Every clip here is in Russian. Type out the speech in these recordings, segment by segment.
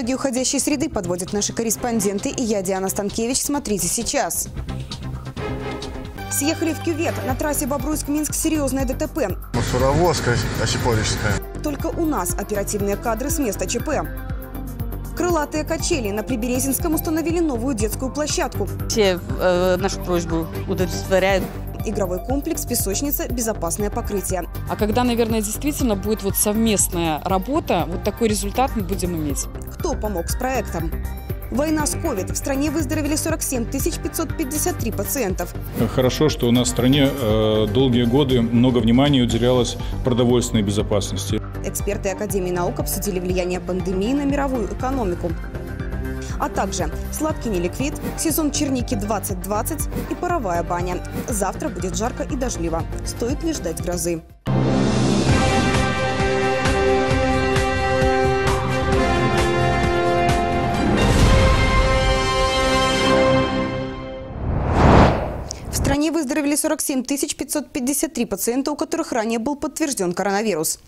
Итоги уходящей среды подводят наши корреспонденты. И я, Диана Станкевич. Смотрите сейчас. Съехали в кювет. На трассе Бобруйск-Минск серьезное ДТП. Мусоровозка Осиповичская. Только у нас оперативные кадры с места ЧП. Крылатые качели. На Приберезинском установили новую детскую площадку. Все э, нашу просьбу удовлетворяют. Игровой комплекс, песочница, безопасное покрытие. А когда, наверное, действительно будет вот совместная работа, вот такой результат мы будем иметь. Кто помог с проектом? Война с ковид. В стране выздоровели 47 553 пациентов. Хорошо, что у нас в стране э, долгие годы много внимания уделялось продовольственной безопасности. Эксперты Академии наук обсудили влияние пандемии на мировую экономику. А также сладкий неликвид, сезон черники 2020 и паровая баня. Завтра будет жарко и дождливо. Стоит ли ждать грозы? Стране выздоровели 47 553 пациента, у которых ранее был подтвержден коронавирус.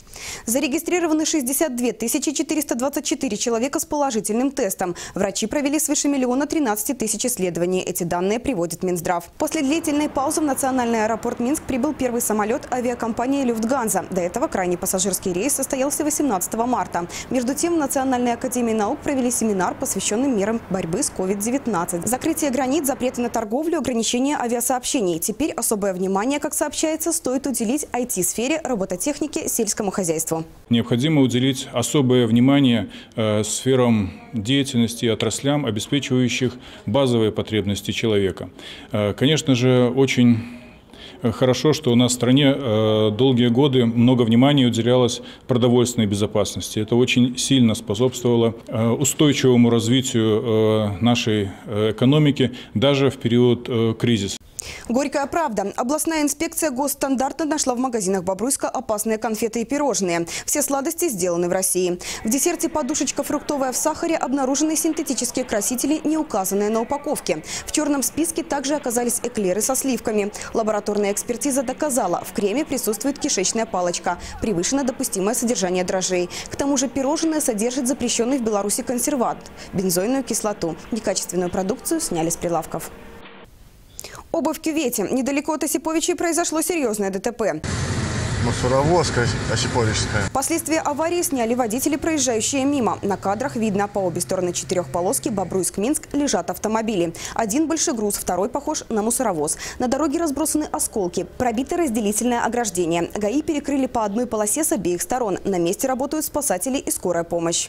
Зарегистрированы 62 424 человека с положительным тестом. Врачи провели свыше миллиона 13 тысяч исследований. Эти данные приводит Минздрав. После длительной паузы в национальный аэропорт Минск прибыл первый самолет авиакомпании «Люфтганза». До этого крайний пассажирский рейс состоялся 18 марта. Между тем, в Национальной академии наук провели семинар, посвященный мерам борьбы с COVID-19. Закрытие границ, запреты на торговлю, ограничения авиасообщений. Теперь особое внимание, как сообщается, стоит уделить IT-сфере, робототехнике, сельскому хозяйству. Необходимо уделить особое внимание э, сферам деятельности и отраслям, обеспечивающих базовые потребности человека. Э, конечно же, очень Хорошо, что у нас в стране э, долгие годы много внимания уделялось продовольственной безопасности. Это очень сильно способствовало э, устойчивому развитию э, нашей экономики даже в период кризиса. Горькая правда. Областная инспекция госстандарта нашла в магазинах Бобруйска опасные конфеты и пирожные. Все сладости сделаны в России. В десерте подушечка фруктовая в сахаре обнаружены синтетические красители, не указанные на упаковке. В черном списке также оказались эклеры со сливками. Лабораторная экспертиза доказала, в креме присутствует кишечная палочка. Превышено допустимое содержание дрожжей. К тому же пирожное содержит запрещенный в Беларуси консервант – бензойную кислоту. Некачественную продукцию сняли с прилавков. Оба в кювете. Недалеко от Осиповичей произошло серьезное ДТП. Мусоровозка Осиповичская. Последствия аварии сняли водители, проезжающие мимо. На кадрах видно, по обе стороны четырехполоски Бобруйск-Минск лежат автомобили. Один большой груз, второй похож на мусоровоз. На дороге разбросаны осколки, пробито разделительное ограждение. ГАИ перекрыли по одной полосе с обеих сторон. На месте работают спасатели и скорая помощь.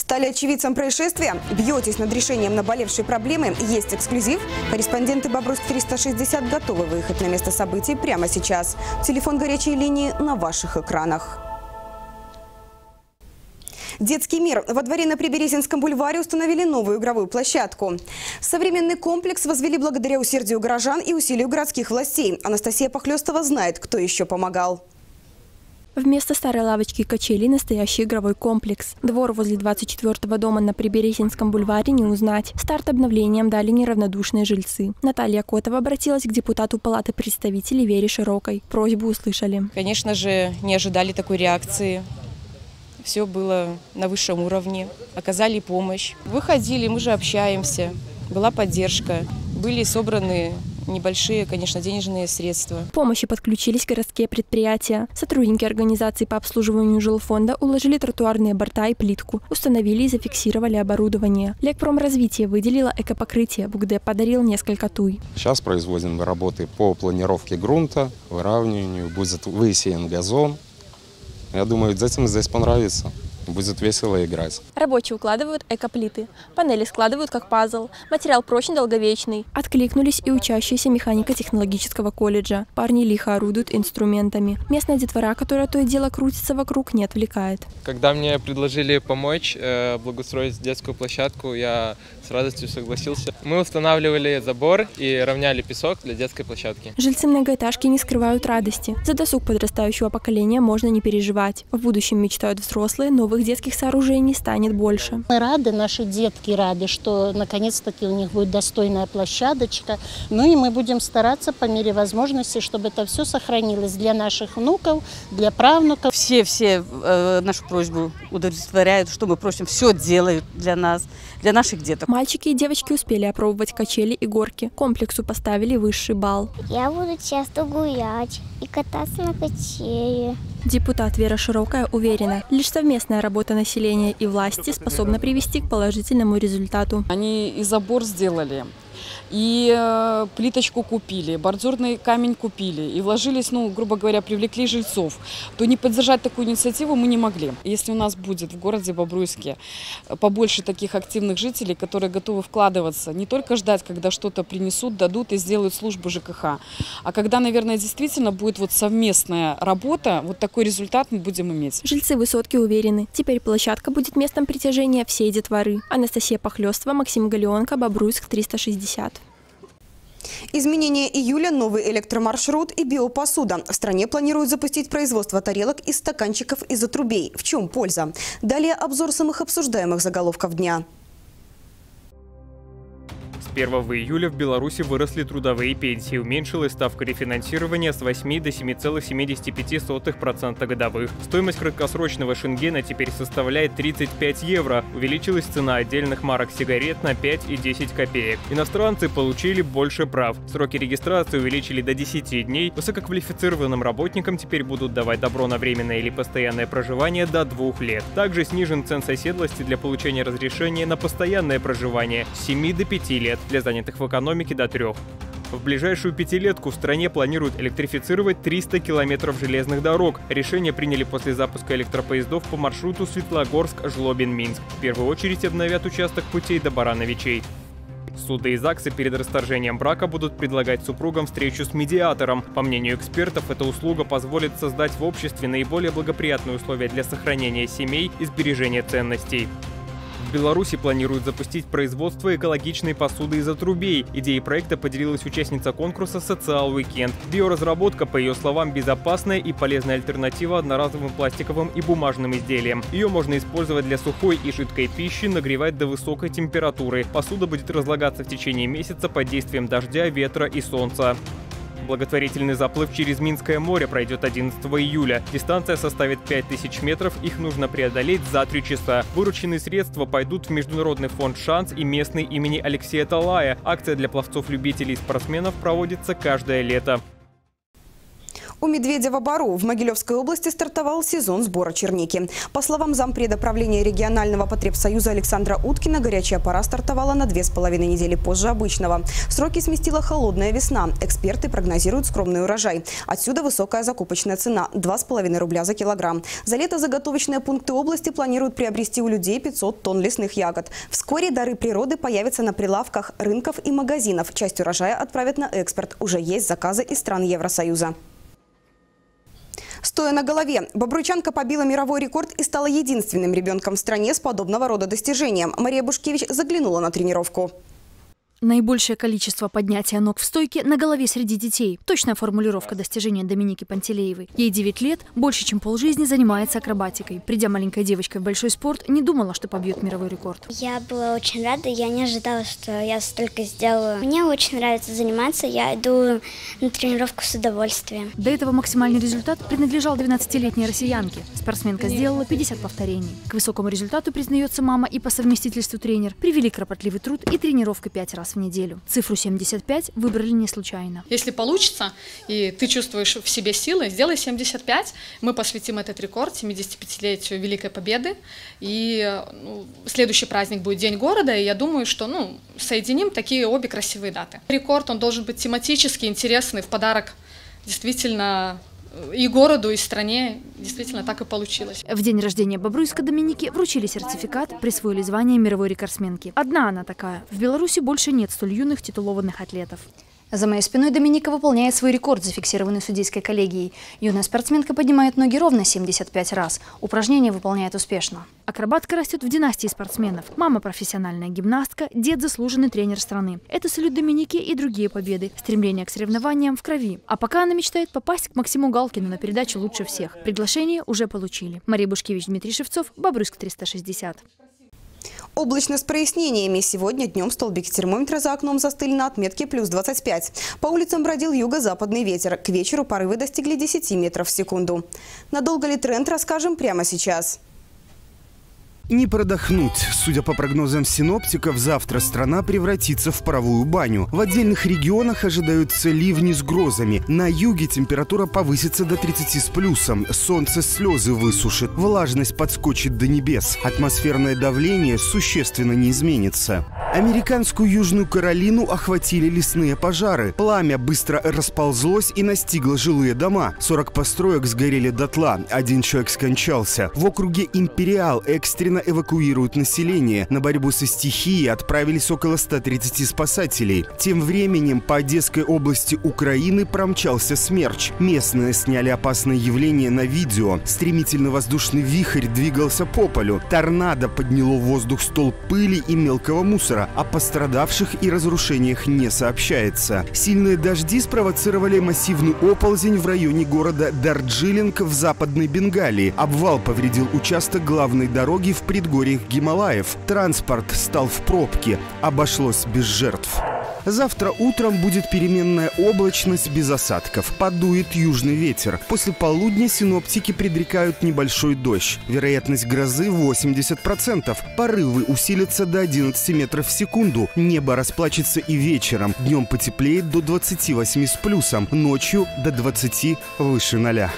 Стали очевидцем происшествия? Бьетесь над решением наболевшей проблемы? Есть эксклюзив? Корреспонденты «Бобруйск-360» готовы выехать на место событий прямо сейчас. Телефон горячей линии на ваших экранах. Детский мир. Во дворе на Приберезинском бульваре установили новую игровую площадку. Современный комплекс возвели благодаря усердию горожан и усилию городских властей. Анастасия Похлестова знает, кто еще помогал. Вместо старой лавочки качели настоящий игровой комплекс. Двор возле 24-го дома на Приберезинском бульваре не узнать. Старт обновлением дали неравнодушные жильцы. Наталья Котова обратилась к депутату Палаты представителей Вере Широкой. Просьбу услышали. Конечно же, не ожидали такой реакции. Все было на высшем уровне. Оказали помощь. Выходили, мы же общаемся. Была поддержка. Были собраны небольшие, конечно, денежные средства. К помощи подключились городские предприятия. Сотрудники организации по обслуживанию жилфонда уложили тротуарные борта и плитку, установили и зафиксировали оборудование. Лекпромразвитие выделило экопокрытие, БУГД подарил несколько туй. Сейчас производим работы по планировке грунта, выравниванию, будет высеян газон. Я думаю, детям здесь понравится будет весело играть. Рабочие укладывают экоплиты. Панели складывают как пазл. Материал прочный, долговечный. Откликнулись и учащиеся механико-технологического колледжа. Парни лихо орудуют инструментами. Местная детвора, которая то и дело крутится вокруг, не отвлекает. Когда мне предложили помочь э, благоустроить детскую площадку, я с радостью согласился. Мы устанавливали забор и равняли песок для детской площадки. Жильцы многоэтажки не скрывают радости. За досуг подрастающего поколения можно не переживать. В будущем мечтают взрослые новых новых детских сооружений станет больше. Мы рады, наши детки рады, что наконец-таки у них будет достойная площадочка. Ну и мы будем стараться по мере возможности, чтобы это все сохранилось для наших внуков, для правнуков. Все-все э, нашу просьбу удовлетворяют, что мы просим, все делают для нас, для наших деток. Мальчики и девочки успели опробовать качели и горки. Комплексу поставили высший балл. Я буду часто гулять и кататься на качели. Депутат Вера Широкая уверена, лишь совместная работа населения и власти способна привести к положительному результату. Они и забор сделали, и э, плиточку купили, бордюрный камень купили, и вложились, ну, грубо говоря, привлекли жильцов, то не поддержать такую инициативу мы не могли. Если у нас будет в городе Бобруйске побольше таких активных жителей, которые готовы вкладываться, не только ждать, когда что-то принесут, дадут и сделают службу ЖКХ, а когда, наверное, действительно будет вот совместная работа, вот такой результат мы будем иметь. Жильцы высотки уверены, теперь площадка будет местом притяжения всей детворы. Анастасия Похлёстова, Максим Галеонко, Бобруйск, 360. Изменение июля, новый электромаршрут и биопосуда. В стране планируют запустить производство тарелок из стаканчиков из отрубей. В чем польза? Далее обзор самых обсуждаемых заголовков дня. С 1 июля в Беларуси выросли трудовые пенсии. Уменьшилась ставка рефинансирования с 8 до 7,75% годовых. Стоимость краткосрочного шенгена теперь составляет 35 евро. Увеличилась цена отдельных марок сигарет на 5 и 10 копеек. Иностранцы получили больше прав. Сроки регистрации увеличили до 10 дней. Высококвалифицированным работникам теперь будут давать добро на временное или постоянное проживание до 2 лет. Также снижен цен соседлости для получения разрешения на постоянное проживание с 7 до 5 лет для занятых в экономике до трех. В ближайшую пятилетку в стране планируют электрифицировать 300 километров железных дорог. Решение приняли после запуска электропоездов по маршруту Светлогорск-Жлобин-Минск. В первую очередь обновят участок путей до Барановичей. Суды и ЗАГСы перед расторжением брака будут предлагать супругам встречу с медиатором. По мнению экспертов, эта услуга позволит создать в обществе наиболее благоприятные условия для сохранения семей и сбережения ценностей. В Беларуси планируют запустить производство экологичной посуды из отрубей. Идеей проекта поделилась участница конкурса «Социал Уикенд». Биоразработка, по ее словам, безопасная и полезная альтернатива одноразовым пластиковым и бумажным изделиям. Ее можно использовать для сухой и жидкой пищи, нагревать до высокой температуры. Посуда будет разлагаться в течение месяца под действием дождя, ветра и солнца. Благотворительный заплыв через Минское море пройдет 11 июля. Дистанция составит 5000 метров, их нужно преодолеть за 3 часа. Вырученные средства пойдут в Международный фонд «Шанс» и местный имени Алексея Талая. Акция для пловцов-любителей и спортсменов проводится каждое лето. У Медведева-Бару в Могилевской области стартовал сезон сбора черники. По словам зампреда правления регионального потребсоюза Александра Уткина, горячая пора стартовала на две с половиной недели позже обычного. Сроки сместила холодная весна. Эксперты прогнозируют скромный урожай. Отсюда высокая закупочная цена – 2,5 рубля за килограмм. За лето заготовочные пункты области планируют приобрести у людей 500 тонн лесных ягод. Вскоре дары природы появятся на прилавках рынков и магазинов. Часть урожая отправят на экспорт. Уже есть заказы из стран Евросоюза. Стоя на голове, Бобруйчанка побила мировой рекорд и стала единственным ребенком в стране с подобного рода достижением. Мария Бушкевич заглянула на тренировку. Наибольшее количество поднятия ног в стойке на голове среди детей. Точная формулировка достижения Доминики Пантелеевой. Ей 9 лет, больше чем полжизни занимается акробатикой. Придя маленькой девочкой в большой спорт, не думала, что побьет мировой рекорд. Я была очень рада, я не ожидала, что я столько сделала. Мне очень нравится заниматься, я иду на тренировку с удовольствием. До этого максимальный результат принадлежал 12-летней россиянке. Спортсменка сделала 50 повторений. К высокому результату признается мама и по совместительству тренер. Привели кропотливый труд и тренировка 5 раз в неделю. Цифру 75 выбрали не случайно. Если получится, и ты чувствуешь в себе силы, сделай 75. Мы посвятим этот рекорд 75-летию Великой Победы. И ну, следующий праздник будет День города, и я думаю, что ну, соединим такие обе красивые даты. Рекорд, он должен быть тематический, интересный, в подарок действительно и городу, и стране действительно так и получилось. В день рождения Бобруйска Доминики вручили сертификат, присвоили звание мировой рекордсменки. Одна она такая. В Беларуси больше нет столь юных титулованных атлетов. За моей спиной Доминика выполняет свой рекорд, зафиксированный судейской коллегией. Юная спортсменка поднимает ноги ровно 75 раз. Упражнение выполняет успешно. Акробатка растет в династии спортсменов. Мама – профессиональная гимнастка, дед – заслуженный тренер страны. Это салют Доминики и другие победы. Стремление к соревнованиям в крови. А пока она мечтает попасть к Максиму Галкину на передачу «Лучше всех». Приглашение уже получили. Мария Бушкевич, Дмитрий Шевцов, Бобруйск 360. Облачно с прояснениями. Сегодня днем столбики термометра за окном застыли на отметке плюс 25. По улицам бродил юго-западный ветер. К вечеру порывы достигли 10 метров в секунду. Надолго ли тренд, расскажем прямо сейчас. Не продохнуть. Судя по прогнозам синоптиков, завтра страна превратится в паровую баню. В отдельных регионах ожидаются ливни с грозами. На юге температура повысится до 30 с плюсом. Солнце слезы высушит. Влажность подскочит до небес. Атмосферное давление существенно не изменится. Американскую Южную Каролину охватили лесные пожары. Пламя быстро расползлось и настигло жилые дома. 40 построек сгорели дотла. Один человек скончался. В округе Империал экстренно эвакуируют население. На борьбу со стихией отправились около 130 спасателей. Тем временем по Одесской области Украины промчался смерч. Местные сняли опасное явление на видео. Стремительно воздушный вихрь двигался по полю. Торнадо подняло в воздух стол пыли и мелкого мусора. О пострадавших и разрушениях не сообщается. Сильные дожди спровоцировали массивный оползень в районе города Дарджилинг в западной Бенгалии. Обвал повредил участок главной дороги в предгорьях Гималаев. Транспорт стал в пробке. Обошлось без жертв. Завтра утром будет переменная облачность без осадков. Подует южный ветер. После полудня синоптики предрекают небольшой дождь. Вероятность грозы 80%. Порывы усилятся до 11 метров в секунду. Небо расплачется и вечером. Днем потеплеет до 28 с плюсом. Ночью до 20 выше 0.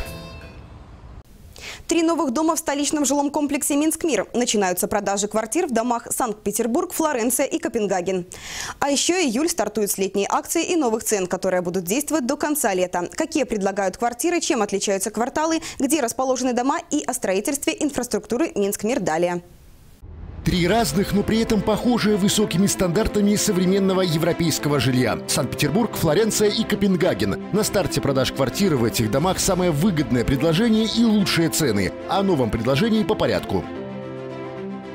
Три новых дома в столичном жилом комплексе «Минск-Мир». Начинаются продажи квартир в домах Санкт-Петербург, Флоренция и Копенгаген. А еще июль стартуют с летней акции и новых цен, которые будут действовать до конца лета. Какие предлагают квартиры, чем отличаются кварталы, где расположены дома и о строительстве инфраструктуры «Минск-Мир» далее. Три разных, но при этом похожие высокими стандартами современного европейского жилья. Санкт-Петербург, Флоренция и Копенгаген. На старте продаж квартиры в этих домах самое выгодное предложение и лучшие цены. О новом предложении по порядку.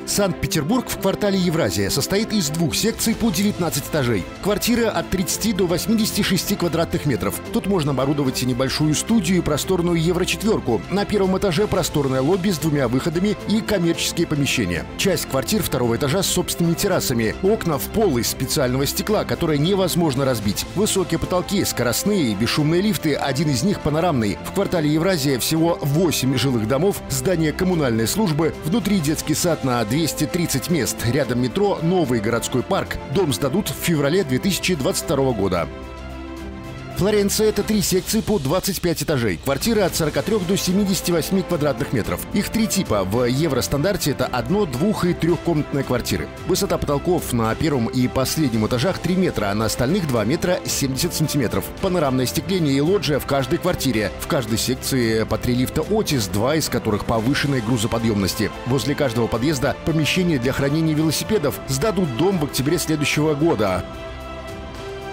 Санкт-Петербург в квартале Евразия состоит из двух секций по 19 этажей. Квартиры от 30 до 86 квадратных метров. Тут можно оборудовать и небольшую студию и просторную евро-четверку. На первом этаже просторное лобби с двумя выходами и коммерческие помещения. Часть квартир второго этажа с собственными террасами. Окна в пол из специального стекла, которое невозможно разбить. Высокие потолки, скоростные и бесшумные лифты, один из них панорамный. В квартале Евразия всего 8 жилых домов, здание коммунальной службы, внутри детский сад на 2 230 мест. Рядом метро, новый городской парк. Дом сдадут в феврале 2022 года. Флоренция – это три секции по 25 этажей. Квартиры от 43 до 78 квадратных метров. Их три типа. В евростандарте это одно-, двух- и трехкомнатные квартиры. Высота потолков на первом и последнем этажах 3 метра, а на остальных 2 метра 70 сантиметров. Панорамное остекление и лоджия в каждой квартире. В каждой секции по три лифта «Отис», два из которых повышенной грузоподъемности. Возле каждого подъезда помещение для хранения велосипедов. Сдадут дом в октябре следующего года.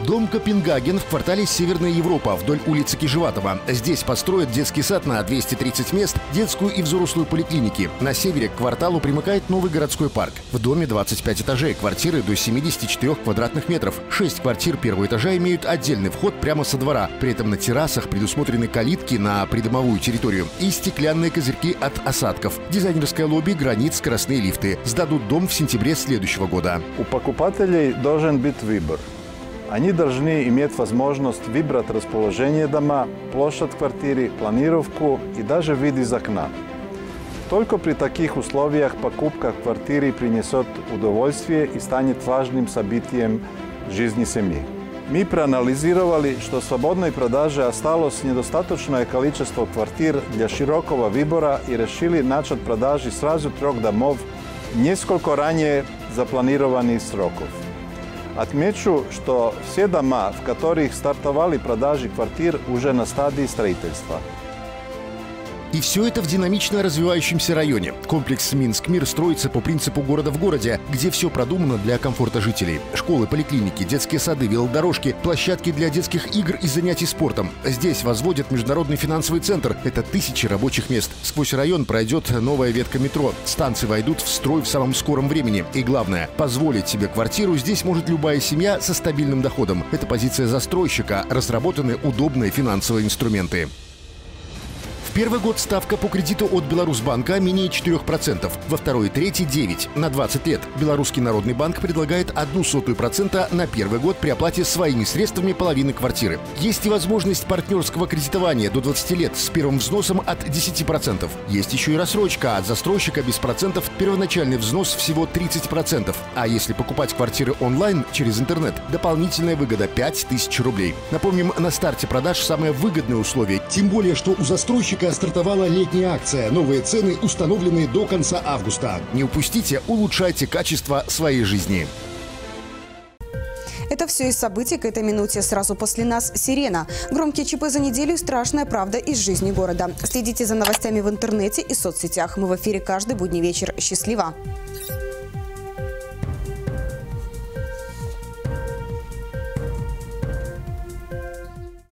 Дом Копенгаген в квартале Северная Европа вдоль улицы Кижеватова. Здесь построят детский сад на 230 мест, детскую и взрослую поликлиники. На севере к кварталу примыкает новый городской парк. В доме 25 этажей, квартиры до 74 квадратных метров. Шесть квартир первого этажа имеют отдельный вход прямо со двора. При этом на террасах предусмотрены калитки на придомовую территорию и стеклянные козырьки от осадков. Дизайнерское лобби, гранит, скоростные лифты. Сдадут дом в сентябре следующего года. У покупателей должен быть выбор. Они должны иметь возможность выбрать расположение дома, площадь квартиры, планировку и даже вид из окна. Только при таких условиях покупка квартиры принесет удовольствие и станет важным событием жизни семьи. Мы проанализировали, что в свободной продаже осталось недостаточное количество квартир для широкого выбора и решили начать продажи сразу трех домов несколько ранее запланированных сроков. Отмечу, что все дома, в которых стартовали продажи квартир, уже на стадии строительства. И все это в динамично развивающемся районе. Комплекс Минск-Мир строится по принципу города в городе, где все продумано для комфорта жителей. Школы, поликлиники, детские сады, велодорожки, площадки для детских игр и занятий спортом. Здесь возводят международный финансовый центр. Это тысячи рабочих мест. Сквозь район пройдет новая ветка метро. Станции войдут в строй в самом скором времени. И главное, позволить себе квартиру здесь может любая семья со стабильным доходом. Это позиция застройщика. Разработаны удобные финансовые инструменты первый год ставка по кредиту от Беларусьбанка менее 4%, во второй и третий – 9% на 20 лет. Белорусский народный банк предлагает одну сотую процента на первый год при оплате своими средствами половины квартиры. Есть и возможность партнерского кредитования до 20 лет с первым взносом от 10%. Есть еще и рассрочка от застройщика без процентов, первоначальный взнос всего 30%. А если покупать квартиры онлайн через интернет, дополнительная выгода 5000 рублей. Напомним, на старте продаж самые выгодные условия. Тем более, что у застройщика только стартовала летняя акция. Новые цены установлены до конца августа. Не упустите, улучшайте качество своей жизни. Это все из событий к этой минуте. Сразу после нас «Сирена». Громкие ЧП за неделю – страшная правда из жизни города. Следите за новостями в интернете и соцсетях. Мы в эфире каждый будний вечер. Счастливо!